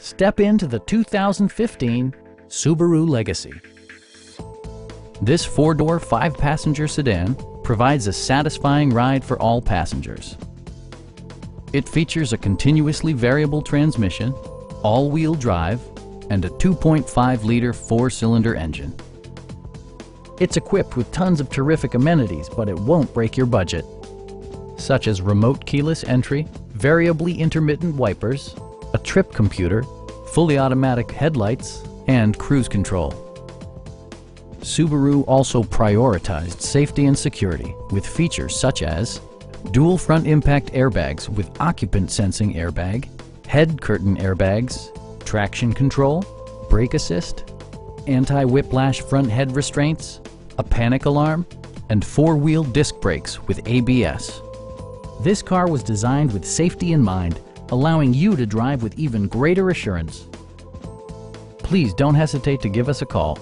Step into the 2015 Subaru Legacy. This four-door, five-passenger sedan provides a satisfying ride for all passengers. It features a continuously variable transmission, all-wheel drive, and a 2.5-liter four-cylinder engine. It's equipped with tons of terrific amenities, but it won't break your budget, such as remote keyless entry, variably intermittent wipers, a trip computer, fully automatic headlights, and cruise control. Subaru also prioritized safety and security with features such as dual front impact airbags with occupant sensing airbag, head curtain airbags, traction control, brake assist, anti-whiplash front head restraints, a panic alarm, and four-wheel disc brakes with ABS. This car was designed with safety in mind, allowing you to drive with even greater assurance. Please don't hesitate to give us a call